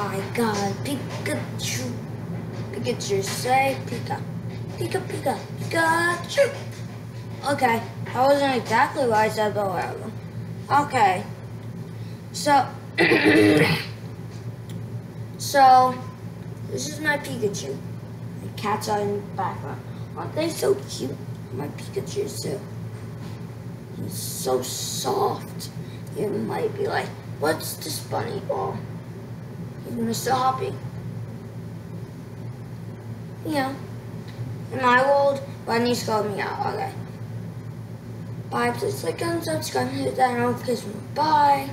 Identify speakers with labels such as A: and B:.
A: I god, Pikachu. Pikachu, say Pika. Pika, Pika, Pikachu. Okay, that wasn't exactly what I said, but whatever. Okay, so, so, this is my Pikachu. The cat's are in the background. Aren't they so cute? My Pikachu too. He's so soft. You might be like, what's this bunny ball? Mr. Hoppy. Yeah. In my world, bunnies called me out. Okay. Bye, please like and subscribe, hit that notification. Bye.